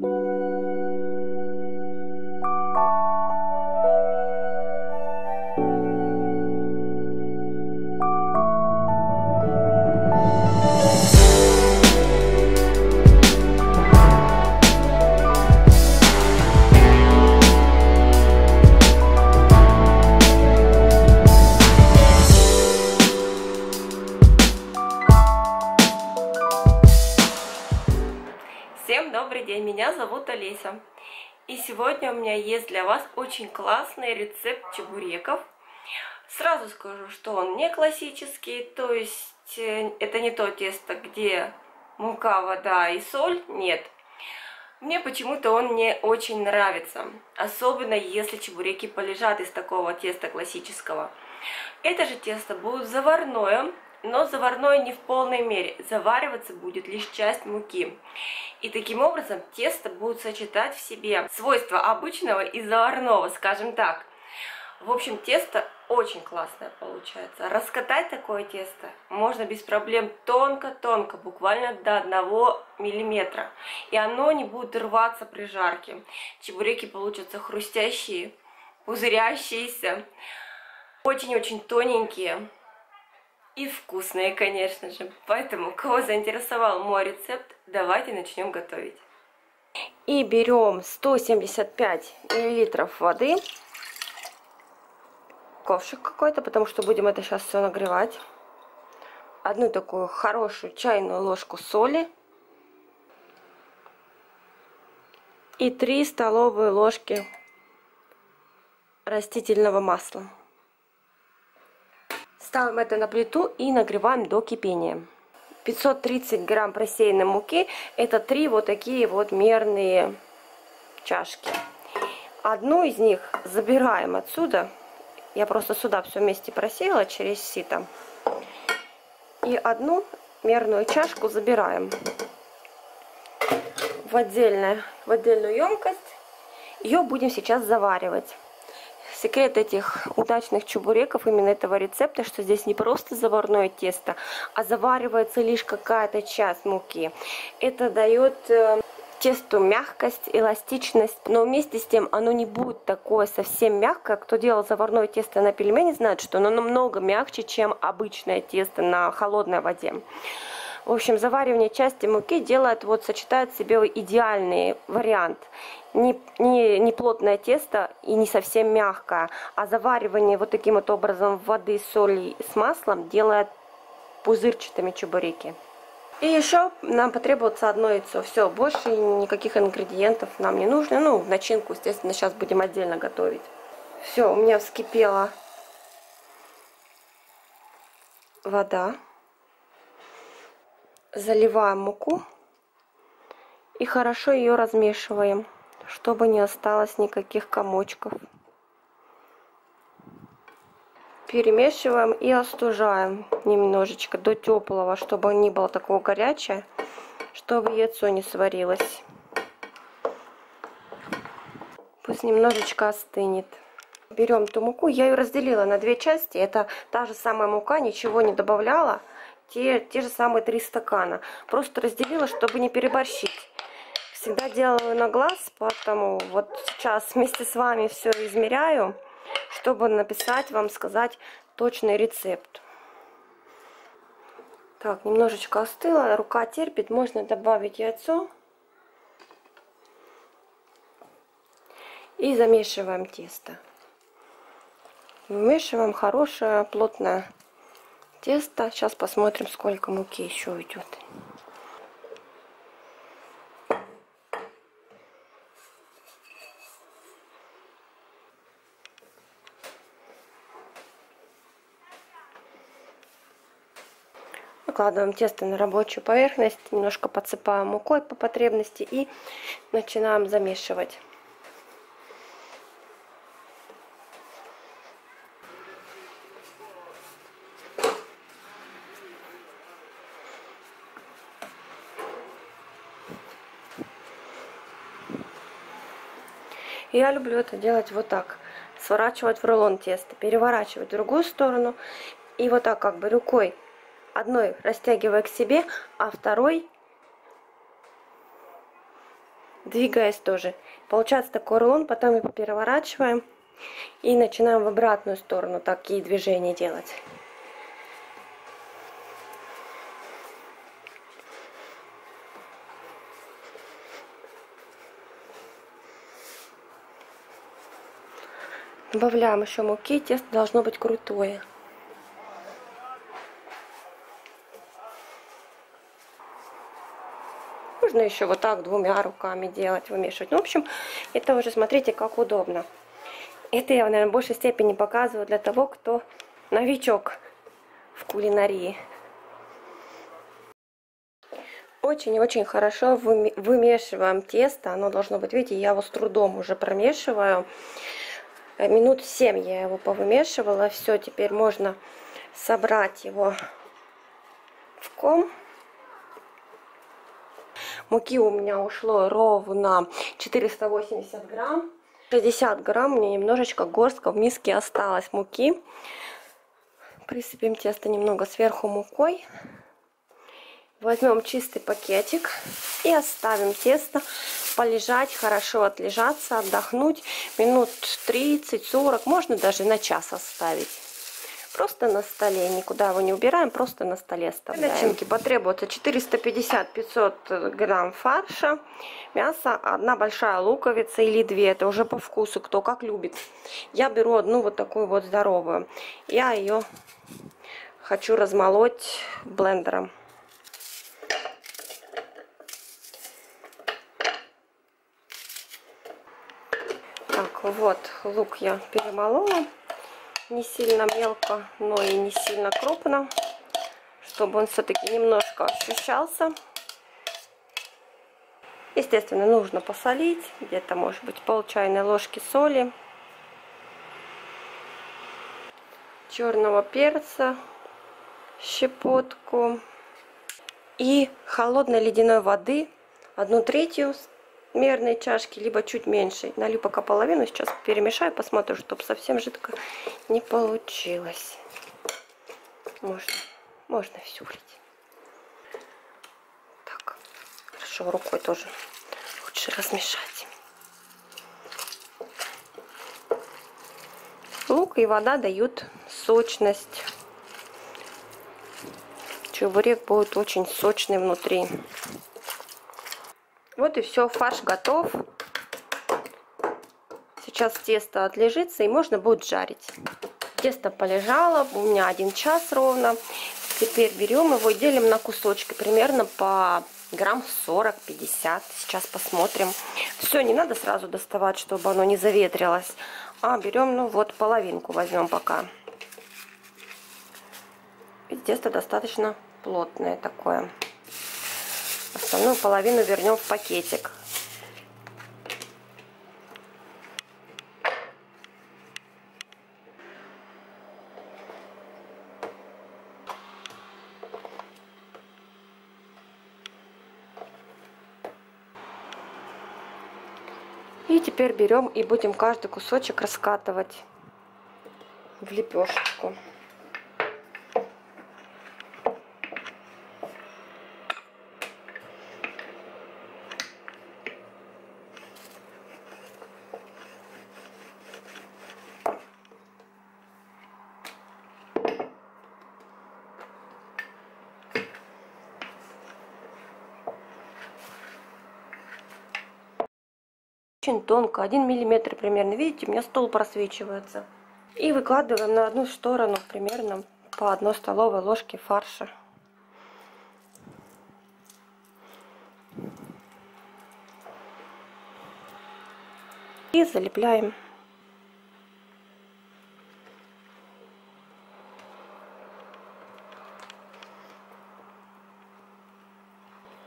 Всем добрый день, меня зовут Олеся. И сегодня у меня есть для вас очень классный рецепт чебуреков. Сразу скажу, что он не классический, то есть э, это не то тесто, где мука, вода и соль, нет. Мне почему-то он не очень нравится, особенно если чебуреки полежат из такого теста классического. Это же тесто будет заварное, но заварное не в полной мере, завариваться будет лишь часть муки. И таким образом тесто будет сочетать в себе свойства обычного и заварного, скажем так. В общем, тесто очень классное получается. Раскатать такое тесто можно без проблем тонко-тонко, буквально до одного миллиметра. И оно не будет рваться при жарке. Чебуреки получатся хрустящие, пузырящиеся, очень-очень тоненькие и вкусные, конечно же. Поэтому, кого заинтересовал мой рецепт, давайте начнем готовить. И берем 175 миллилитров воды. Ковшик какой-то, потому что будем это сейчас все нагревать. Одну такую хорошую чайную ложку соли. И 3 столовые ложки растительного масла. Ставим это на плиту и нагреваем до кипения. 530 грамм просеянной муки это три вот такие вот мерные чашки. Одну из них забираем отсюда. Я просто сюда все вместе просеяла через сито. И одну мерную чашку забираем в, отдельное, в отдельную емкость. Ее будем сейчас заваривать. Секрет этих удачных чебуреков, именно этого рецепта, что здесь не просто заварное тесто, а заваривается лишь какая-то часть муки. Это дает э, тесту мягкость, эластичность, но вместе с тем оно не будет такое совсем мягкое. Кто делал заварное тесто на пельмени, знает, что оно намного мягче, чем обычное тесто на холодной воде. В общем, заваривание части муки делает, вот сочетает в себе идеальный вариант не, не, не плотное тесто и не совсем мягкое, а заваривание вот таким вот образом воды, соли с маслом делает пузырчатыми чебуреки. И еще нам потребуется одно яйцо. Все, больше никаких ингредиентов нам не нужно. Ну, начинку, естественно, сейчас будем отдельно готовить. Все, у меня вскипела вода. Заливаем муку и хорошо ее размешиваем чтобы не осталось никаких комочков. Перемешиваем и остужаем немножечко до теплого, чтобы не было такого горячее, чтобы яйцо не сварилось. Пусть немножечко остынет. Берем ту муку, я ее разделила на две части. Это та же самая мука, ничего не добавляла. Те, те же самые три стакана. Просто разделила, чтобы не переборщить всегда делаю на глаз, поэтому вот сейчас вместе с вами все измеряю, чтобы написать вам, сказать точный рецепт. Так, немножечко остыло, рука терпит, можно добавить яйцо. И замешиваем тесто. Вмешиваем хорошее, плотное тесто. Сейчас посмотрим, сколько муки еще уйдет. Выкладываем тесто на рабочую поверхность, немножко подсыпаем мукой по потребности и начинаем замешивать. Я люблю это делать вот так. Сворачивать в рулон тесто, переворачивать в другую сторону и вот так как бы рукой одной растягивая к себе, а второй двигаясь тоже. Получается такой рулон, потом мы переворачиваем и начинаем в обратную сторону такие движения делать. Добавляем еще муки, тесто должно быть крутое. Можно еще вот так двумя руками делать, вымешивать. Ну, в общем, это уже смотрите, как удобно. Это я, наверное, в большей степени показываю для того, кто новичок в кулинарии. Очень-очень хорошо вымешиваем тесто. Оно должно быть, видите, я его с трудом уже промешиваю. Э, минут 7 я его повымешивала. Все, теперь можно собрать его в ком. Муки у меня ушло ровно 480 грамм. 60 грамм мне немножечко горстка в миске осталось муки. Присыпем тесто немного сверху мукой. Возьмем чистый пакетик и оставим тесто полежать, хорошо отлежаться, отдохнуть минут 30-40, можно даже на час оставить. Просто на столе, никуда его не убираем, просто на столе оставляем. Начинки потребуется 450-500 грамм фарша, мясо, одна большая луковица или две, это уже по вкусу, кто как любит. Я беру одну вот такую вот здоровую. Я ее хочу размолоть блендером. Вот, лук я перемолола. Не сильно мелко, но и не сильно крупно. Чтобы он все-таки немножко ощущался. Естественно, нужно посолить. Где-то, может быть, пол чайной ложки соли. Черного перца. Щепотку. И холодной ледяной воды. Одну третью мерной чашки, либо чуть меньше. Налью пока половину, сейчас перемешаю, посмотрю, чтобы совсем жидко не получилось. Можно, можно всю влить. Так, хорошо, рукой тоже лучше размешать. Лук и вода дают сочность. Чебурек будет очень сочный внутри. Вот и все, фарш готов. Сейчас тесто отлежится и можно будет жарить. Тесто полежало, у меня один час ровно. Теперь берем его и делим на кусочки, примерно по грамм 40-50. Сейчас посмотрим. Все, не надо сразу доставать, чтобы оно не заветрилось. А берем, ну вот, половинку возьмем пока. И тесто достаточно плотное такое. Остальную половину вернем в пакетик. И теперь берем и будем каждый кусочек раскатывать в лепешечку. Очень тонко, один миллиметр примерно. Видите, у меня стол просвечивается. И выкладываем на одну сторону примерно по одной столовой ложке фарша. И залепляем.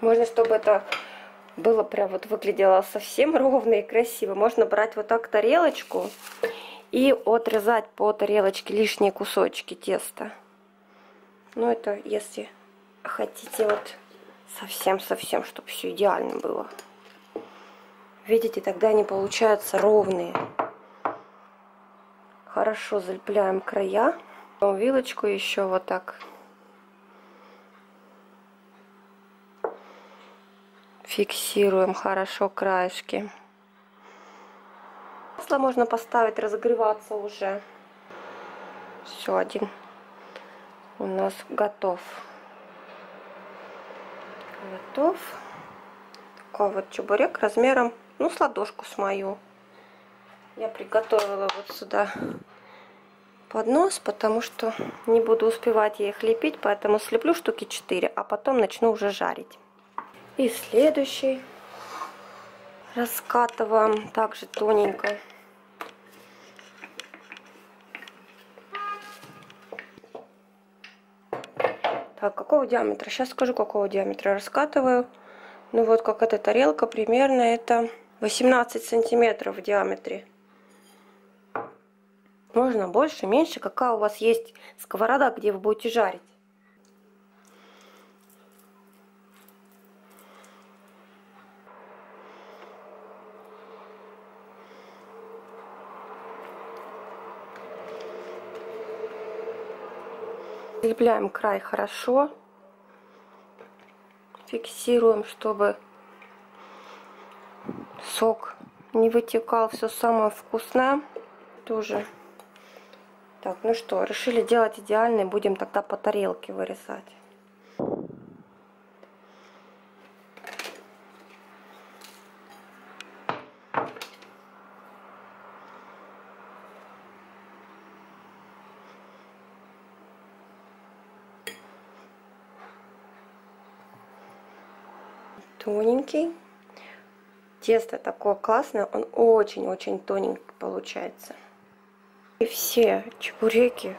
Можно, чтобы это было прям вот выглядело совсем ровно и красиво. Можно брать вот так тарелочку и отрезать по тарелочке лишние кусочки теста. Ну, это если хотите вот совсем-совсем, чтобы все идеально было. Видите, тогда они получаются ровные. Хорошо залепляем края. Вилочку еще вот так Фиксируем хорошо краешки. Масло можно поставить разогреваться уже. Все, один у нас готов. Готов. Такой вот чебурек размером, ну, с ладошку с мою. Я приготовила вот сюда поднос, потому что не буду успевать я их лепить, поэтому слеплю штуки 4, а потом начну уже жарить. И следующий раскатываем также тоненько. Так, какого диаметра? Сейчас скажу, какого диаметра раскатываю. Ну вот, как эта тарелка, примерно это 18 сантиметров в диаметре. Можно больше, меньше, какая у вас есть сковорода, где вы будете жарить. Закрепляем край хорошо. Фиксируем, чтобы сок не вытекал. Все самое вкусное. Тоже так, ну что, решили делать идеальный, будем тогда по тарелке вырезать. Тоненький. Тесто такое классное, он очень-очень тоненький получается. И все чебуреки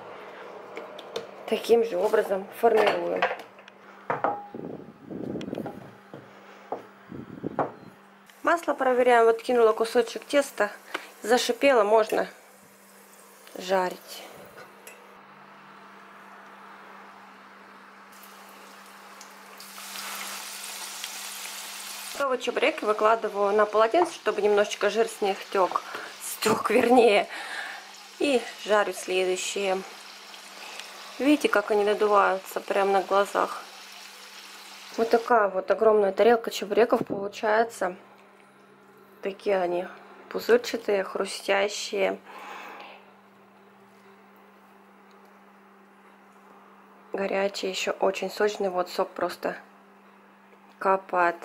таким же образом формируем. Масло проверяем. Вот кинула кусочек теста. Зашипело, можно жарить. Готовый чебурек выкладываю на полотенце, чтобы немножечко жир с них тек. Стек, вернее. И жарю следующие. Видите, как они надуваются прямо на глазах. Вот такая вот огромная тарелка чебуреков получается. Такие они пузырчатые, хрустящие. Горячие, еще очень сочный. Вот сок просто капает.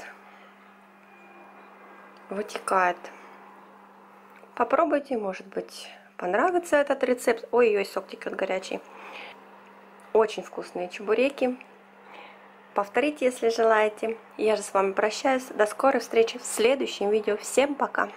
Вытекает. Попробуйте, может быть, понравится этот рецепт. Ой-ой, сок текет горячий. Очень вкусные чебуреки. Повторите, если желаете. Я же с вами прощаюсь. До скорой встречи в следующем видео. Всем пока!